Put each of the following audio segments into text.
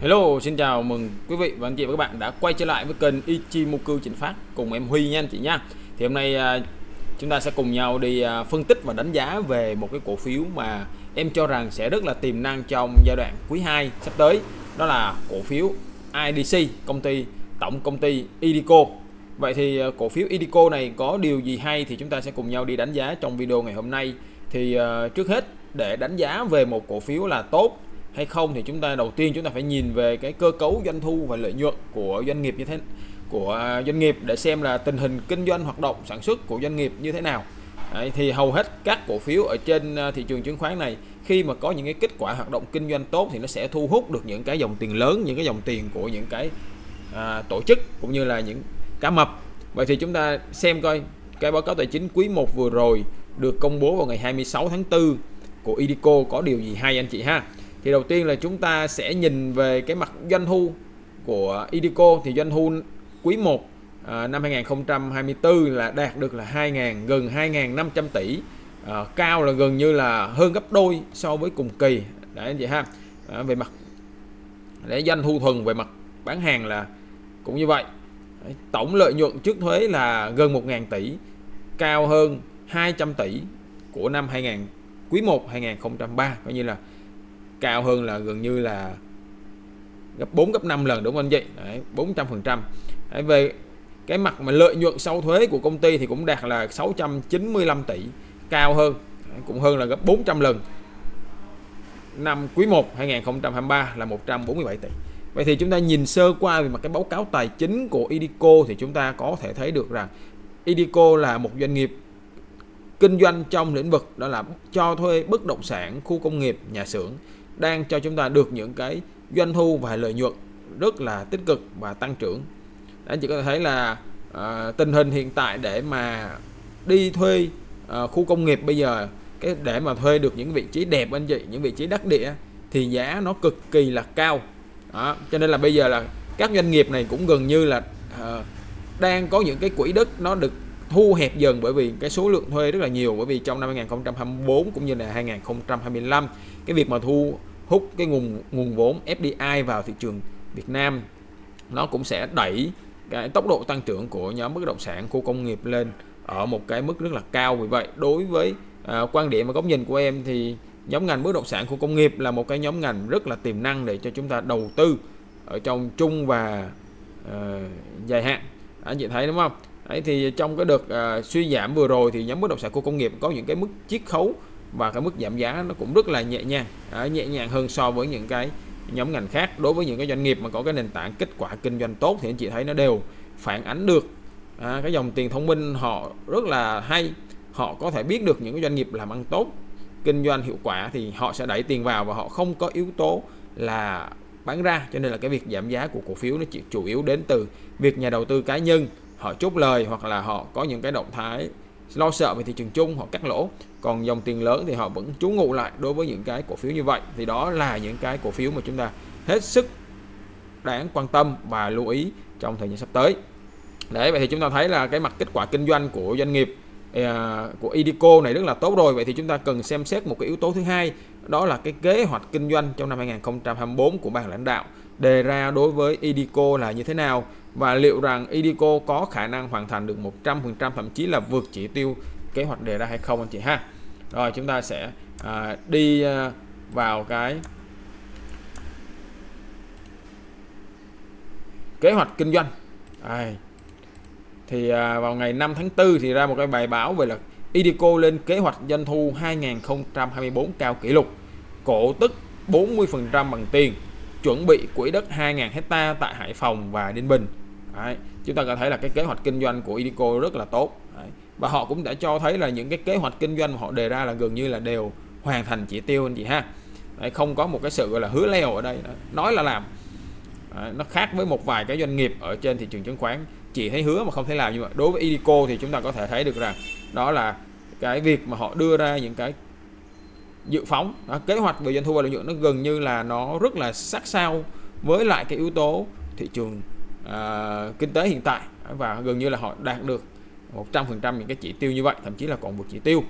Hello, xin chào mừng quý vị và anh chị và các bạn đã quay trở lại với kênh Ichimoku Chính Phát cùng em Huy nha anh chị nha. Thì hôm nay à, chúng ta sẽ cùng nhau đi à, phân tích và đánh giá về một cái cổ phiếu mà em cho rằng sẽ rất là tiềm năng trong giai đoạn quý 2 sắp tới. Đó là cổ phiếu IDC, công ty tổng công ty Idico. Vậy thì à, cổ phiếu Idico này có điều gì hay thì chúng ta sẽ cùng nhau đi đánh giá trong video ngày hôm nay. Thì trước hết để đánh giá về một cổ phiếu là tốt hay không thì chúng ta đầu tiên chúng ta phải nhìn về cái cơ cấu doanh thu và lợi nhuận của doanh nghiệp như thế của à, doanh nghiệp để xem là tình hình kinh doanh hoạt động sản xuất của doanh nghiệp như thế nào. Đấy, thì hầu hết các cổ phiếu ở trên à, thị trường chứng khoán này khi mà có những cái kết quả hoạt động kinh doanh tốt thì nó sẽ thu hút được những cái dòng tiền lớn những cái dòng tiền của những cái à, tổ chức cũng như là những cá mập. Vậy thì chúng ta xem coi cái báo cáo tài chính quý 1 vừa rồi được công bố vào ngày 26 tháng 4 của Idico có điều gì hay anh chị ha? Thì đầu tiên là chúng ta sẽ nhìn về cái mặt doanh thu của Idico thì doanh thu quý 1 à, năm 2024 là đạt được là 2.000 gần 2.500 tỷ. À, cao là gần như là hơn gấp đôi so với cùng kỳ. Đấy anh chị ha. À, về mặt để doanh thu thuần về mặt bán hàng là cũng như vậy. Đấy, tổng lợi nhuận trước thuế là gần 1.000 tỷ cao hơn 200 tỷ của năm 2000 quý 1 2003 coi như là cao hơn là gần như là gấp 4 gấp 5 lần đúng không anh chị? Đấy, 400 phần trăm. Về cái mặt mà lợi nhuận sau thuế của công ty thì cũng đạt là 695 tỷ cao hơn Đấy, cũng hơn là gấp 400 lần. Năm quý 1 2023 là 147 tỷ. Vậy thì chúng ta nhìn sơ qua về mặt cái báo cáo tài chính của Idico thì chúng ta có thể thấy được rằng Idico là một doanh nghiệp kinh doanh trong lĩnh vực đó là cho thuê bất động sản, khu công nghiệp, nhà xưởng đang cho chúng ta được những cái doanh thu và lợi nhuận rất là tích cực và tăng trưởng anh chị có thể thấy là uh, tình hình hiện tại để mà đi thuê uh, khu công nghiệp bây giờ cái để mà thuê được những vị trí đẹp anh chị những vị trí đắc địa thì giá nó cực kỳ là cao đó. cho nên là bây giờ là các doanh nghiệp này cũng gần như là uh, đang có những cái quỹ đất nó được thu hẹp dần bởi vì cái số lượng thuê rất là nhiều bởi vì trong năm 2024 cũng như là 2025 cái việc mà thu hút cái nguồn nguồn vốn FDI vào thị trường Việt Nam nó cũng sẽ đẩy cái tốc độ tăng trưởng của nhóm bất động sản khu công nghiệp lên ở một cái mức rất là cao. Vì vậy đối với à, quan điểm và góc nhìn của em thì nhóm ngành bất động sản khu công nghiệp là một cái nhóm ngành rất là tiềm năng để cho chúng ta đầu tư ở trong trung và à, dài hạn. Anh chị thấy đúng không? Đấy thì trong cái đợt à, suy giảm vừa rồi thì nhóm bất động sản khu công nghiệp có những cái mức chiết khấu và cái mức giảm giá nó cũng rất là nhẹ nhàng à, nhẹ nhàng hơn so với những cái nhóm ngành khác. Đối với những cái doanh nghiệp mà có cái nền tảng kết quả kinh doanh tốt thì anh chị thấy nó đều phản ánh được à, cái dòng tiền thông minh. Họ rất là hay họ có thể biết được những cái doanh nghiệp làm ăn tốt kinh doanh hiệu quả thì họ sẽ đẩy tiền vào và họ không có yếu tố là bán ra. Cho nên là cái việc giảm giá của cổ phiếu nó chỉ chủ yếu đến từ việc nhà đầu tư cá nhân họ chốt lời hoặc là họ có những cái động thái lo sợ về thị trường chung, họ cắt lỗ. Còn dòng tiền lớn thì họ vẫn trú ngụ lại đối với những cái cổ phiếu như vậy. Thì đó là những cái cổ phiếu mà chúng ta hết sức đáng quan tâm và lưu ý trong thời gian sắp tới. Đấy, vậy thì chúng ta thấy là cái mặt kết quả kinh doanh của doanh nghiệp à, của Idico này rất là tốt rồi. Vậy thì chúng ta cần xem xét một cái yếu tố thứ hai, đó là cái kế hoạch kinh doanh trong năm 2024 của ban lãnh đạo đề ra đối với Idico là như thế nào và liệu rằng Idico có khả năng hoàn thành được 100% thậm chí là vượt chỉ tiêu kế hoạch đề ra hay không anh chị ha? Rồi chúng ta sẽ à, đi à, vào cái kế hoạch kinh doanh. À, thì à, vào ngày 5 tháng 4 thì ra một cái bài báo về là Idico lên kế hoạch doanh thu 2024 cao kỷ lục cổ tức 40% bằng tiền chuẩn bị quỹ đất 2.000 hecta tại Hải Phòng và Ninh Bình. Đấy. chúng ta có thấy là cái kế hoạch kinh doanh của Idico rất là tốt. Đấy. và họ cũng đã cho thấy là những cái kế hoạch kinh doanh mà họ đề ra là gần như là đều hoàn thành chỉ tiêu anh chị ha. Đấy, không có một cái sự gọi là hứa leo ở đây. Nói là làm. Đấy, nó khác với một vài cái doanh nghiệp ở trên thị trường chứng khoán. Chỉ thấy hứa mà không thấy làm như vậy. Đối với Idico thì chúng ta có thể thấy được rằng đó là cái việc mà họ đưa ra những cái dự phóng. Đó, kế hoạch về doanh thu và lợi nhuận nó gần như là nó rất là sát sao với lại cái yếu tố thị trường uh, kinh tế hiện tại. Và gần như là họ đạt được 100% những cái chỉ tiêu như vậy thậm chí là còn vượt chỉ tiêu.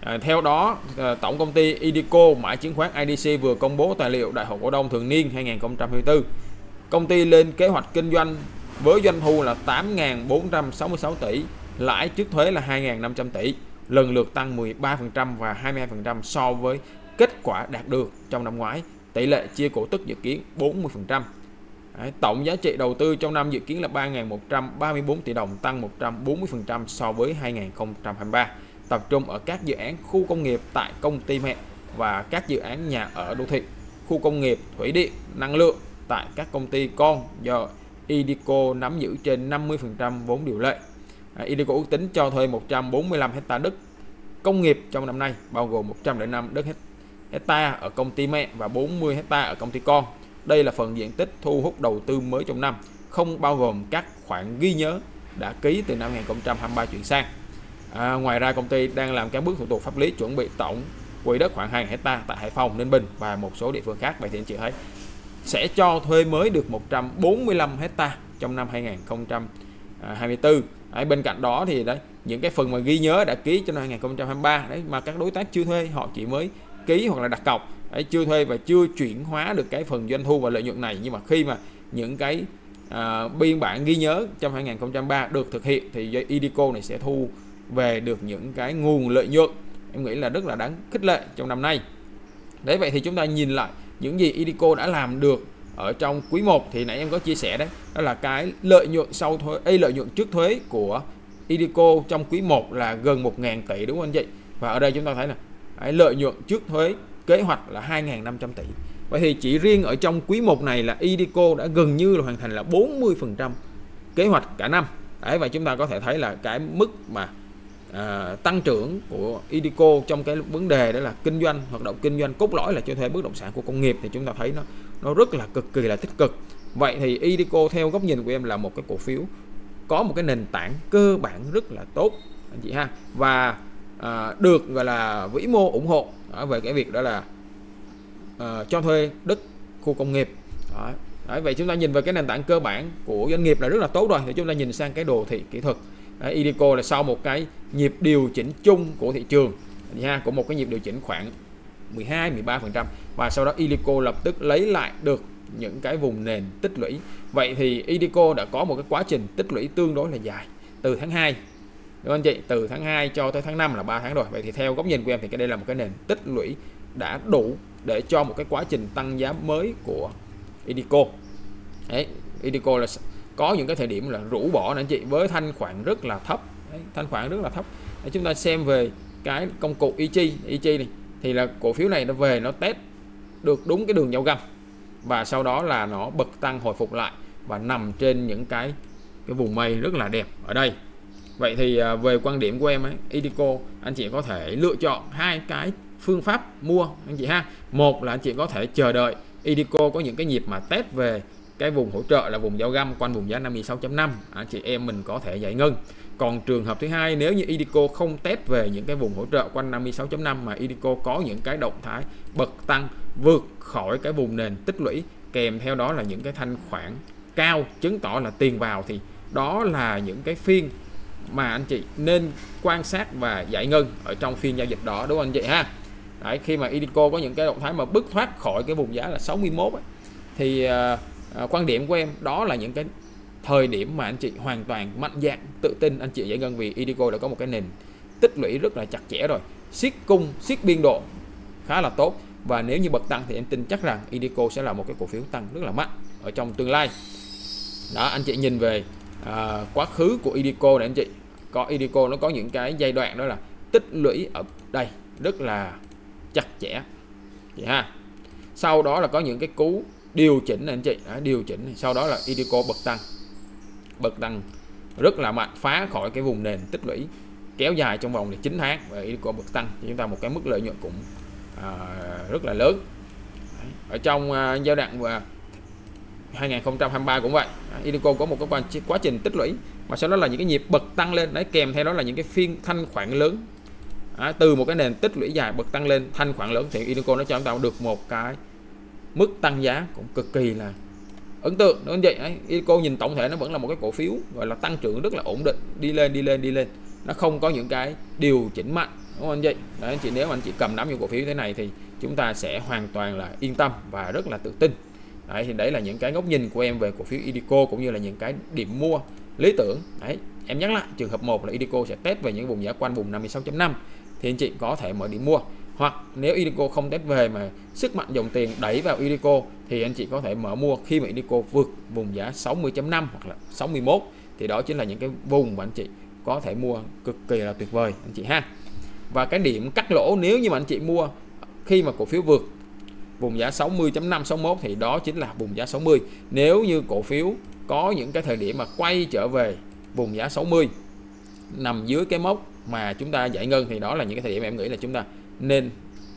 À, theo đó, à, Tổng công ty Idico mã chứng khoán IDC vừa công bố tài liệu Đại hội cổ đông thường niên 2024. Công ty lên kế hoạch kinh doanh với doanh thu là 8.466 tỷ, lãi trước thuế là 2.500 tỷ, lần lượt tăng 13% và 22% so với kết quả đạt được trong năm ngoái. Tỷ lệ chia cổ tức dự kiến 40%. Đấy, tổng giá trị đầu tư trong năm dự kiến là 3.134 tỷ đồng, tăng 140% so với 2023 tập trung ở các dự án khu công nghiệp tại công ty mẹ và các dự án nhà ở đô thị, khu công nghiệp, thủy điện, năng lượng tại các công ty con do Idico nắm giữ trên 50% vốn điều lệ. À, Idico ước tính cho thuê 145 hecta đất công nghiệp trong năm nay, bao gồm 105 đất hecta ở công ty mẹ và 40 hecta ở công ty con. Đây là phần diện tích thu hút đầu tư mới trong năm, không bao gồm các khoản ghi nhớ đã ký từ năm 2023 chuyển sang. À, ngoài ra công ty đang làm các bước thủ tục pháp lý chuẩn bị tổng quỹ đất khoảng 2 hecta tại Hải Phòng, Ninh Bình và một số địa phương khác. Vậy thì anh chị thấy sẽ cho thuê mới được 145 hecta trong năm 2024. Đấy, bên cạnh đó thì đấy những cái phần mà ghi nhớ đã ký trong năm 2023 đấy mà các đối tác chưa thuê họ chỉ mới ký hoặc là đặt cọc. Đấy, chưa thuê và chưa chuyển hóa được cái phần doanh thu và lợi nhuận này. Nhưng mà khi mà những cái à, biên bản ghi nhớ trong 2023 được thực hiện thì Idico này sẽ thu về được những cái nguồn lợi nhuận. Em nghĩ là rất là đáng khích lệ trong năm nay. Đấy vậy thì chúng ta nhìn lại những gì Idico đã làm được ở trong quý 1 thì nãy em có chia sẻ đấy đó là cái lợi nhuận sau thuế ấy lợi nhuận trước thuế của Idico trong quý 1 là gần 1.000 tỷ đúng không anh chị? Và ở đây chúng ta thấy là ấy, lợi nhuận trước thuế kế hoạch là 2.500 tỷ. Vậy thì chỉ riêng ở trong quý 1 này là Idico đã gần như là hoàn thành là 40% kế hoạch cả năm. Đấy và chúng ta có thể thấy là cái mức mà à, tăng trưởng của Idico trong cái vấn đề đó là kinh doanh hoạt động kinh doanh cốt lõi là cho thuê bất động sản của công nghiệp thì chúng ta thấy nó nó rất là cực kỳ là tích cực. Vậy thì Idico theo góc nhìn của em là một cái cổ phiếu có một cái nền tảng cơ bản rất là tốt anh chị ha. Và à, được gọi là vĩ mô ủng hộ à, về cái việc đó là à, cho thuê đất khu công nghiệp. Đó. Đấy, vậy chúng ta nhìn về cái nền tảng cơ bản của doanh nghiệp là rất là tốt rồi. Thì chúng ta nhìn sang cái đồ thị kỹ thuật. Đấy, Idico là sau một cái nhịp điều chỉnh chung của thị trường ha của một cái nhịp điều chỉnh khoảng 12 13% và sau đó Idico lập tức lấy lại được những cái vùng nền tích lũy. Vậy thì Idico đã có một cái quá trình tích lũy tương đối là dài từ tháng 2 đúng không anh chị? Từ tháng 2 cho tới tháng 5 là 3 tháng rồi. Vậy thì theo góc nhìn của em thì cái đây là một cái nền tích lũy đã đủ để cho một cái quá trình tăng giá mới của Idico. Đấy, Idico là có những cái thời điểm là rũ bỏ anh chị với thanh khoản rất là thấp Đấy, thanh khoản rất là thấp Đấy, chúng ta xem về cái công cụ EG EG này thì là cổ phiếu này nó về, nó test được đúng cái đường giao găm. Và sau đó là nó bật tăng hồi phục lại và nằm trên những cái cái vùng mây rất là đẹp ở đây. Vậy thì à, về quan điểm của em ấy Idico anh chị có thể lựa chọn hai cái phương pháp mua, anh chị ha. Một là anh chị có thể chờ đợi Idico có những cái nhịp mà test về cái vùng hỗ trợ là vùng giao găm quanh vùng giá 56.5 anh à, chị em mình có thể giải ngân. Còn trường hợp thứ hai nếu như Idico không test về những cái vùng hỗ trợ quanh 56.5 mà Idico có những cái động thái bật tăng vượt khỏi cái vùng nền tích lũy kèm theo đó là những cái thanh khoản cao chứng tỏ là tiền vào thì đó là những cái phiên mà anh chị nên quan sát và giải ngân ở trong phiên giao dịch đó đúng không anh chị ha? Đấy, khi mà Idico có những cái động thái mà bứt thoát khỏi cái vùng giá là 61 ấy, thì uh, à, quan điểm của em đó là những cái thời điểm mà anh chị hoàn toàn mạnh dạn tự tin anh chị giải ngân vì Idico đã có một cái nền tích lũy rất là chặt chẽ rồi. Siết cung siết biên độ khá là tốt. Và nếu như bật tăng thì em tin chắc rằng Idico sẽ là một cái cổ phiếu tăng rất là mạnh ở trong tương lai. Đó anh chị nhìn về à, quá khứ của Idico này anh chị. Có Idico nó có những cái giai đoạn đó là tích lũy ở đây rất là chặt chẽ. Vậy ha. Sau đó là có những cái cú điều chỉnh này anh chị. Đã điều chỉnh. Sau đó là Idico bật tăng. Bật tăng rất là mạnh phá khỏi cái vùng nền tích lũy kéo dài trong vòng là 9 tháng và Idico bật tăng. Thì chúng ta một cái mức lợi nhuận cũng à, rất là lớn. Ở trong à, giai đoạn và 2023 cũng vậy. Idico có một cái quá, quá trình tích lũy mà sau đó là những cái nhịp bật tăng lên. Đấy kèm theo đó là những cái phiên thanh khoản lớn. À, từ một cái nền tích lũy dài bật tăng lên thanh khoản lớn thì Idico nó cho chúng ta được một cái mức tăng giá cũng cực kỳ là ấn tượng. Nó vậy, ấy Ico nhìn tổng thể nó vẫn là một cái cổ phiếu gọi là tăng trưởng rất là ổn định, đi lên đi lên đi lên. Nó không có những cái điều chỉnh mạnh, đúng không anh chị? Đấy anh chị nếu mà anh chị cầm nắm những cổ phiếu thế này thì chúng ta sẽ hoàn toàn là yên tâm và rất là tự tin. Đấy, thì đấy là những cái góc nhìn của em về cổ phiếu Idico cũng như là những cái điểm mua lý tưởng. Đấy, em nhắc lại, trường hợp một là Idico sẽ test về những vùng giá quanh vùng 56.5 thì anh chị có thể mở điểm mua hoặc nếu Idico không test về mà sức mạnh dòng tiền đẩy vào Idico thì anh chị có thể mở mua khi mà Idico vượt vùng giá 60.5 hoặc là 61 thì đó chính là những cái vùng mà anh chị có thể mua cực kỳ là tuyệt vời, anh chị ha. Và cái điểm cắt lỗ nếu như mà anh chị mua khi mà cổ phiếu vượt vùng giá 60.5 61 thì đó chính là vùng giá 60 nếu như cổ phiếu có những cái thời điểm mà quay trở về vùng giá 60 nằm dưới cái mốc mà chúng ta giải ngân, thì đó là những cái thời điểm em nghĩ là chúng ta nên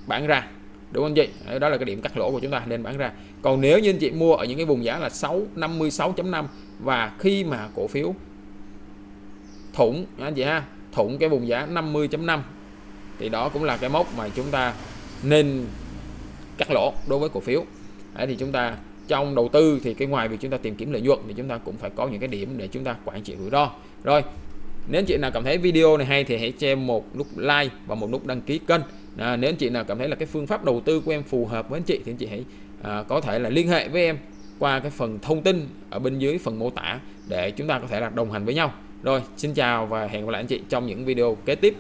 bán ra. Đúng không chị? Đó là cái điểm cắt lỗ của chúng ta nên bán ra. Còn nếu như anh chị mua ở những cái vùng giá là 6 56.5 và khi mà cổ phiếu thủng anh chị ha thủng cái vùng giá 50.5 thì đó cũng là cái mốc mà chúng ta nên cắt lỗ đối với cổ phiếu. Đấy, thì chúng ta trong đầu tư thì cái ngoài việc chúng ta tìm kiếm lợi nhuận thì chúng ta cũng phải có những cái điểm để chúng ta quản trị rủi ro. Rồi nếu anh chị nào cảm thấy video này hay thì hãy cho em một nút like và một nút đăng ký kênh à, nếu anh chị nào cảm thấy là cái phương pháp đầu tư của em phù hợp với anh chị thì anh chị hãy à, có thể là liên hệ với em qua cái phần thông tin ở bên dưới phần mô tả để chúng ta có thể là đồng hành với nhau. Rồi xin chào và hẹn gặp lại anh chị trong những video kế tiếp.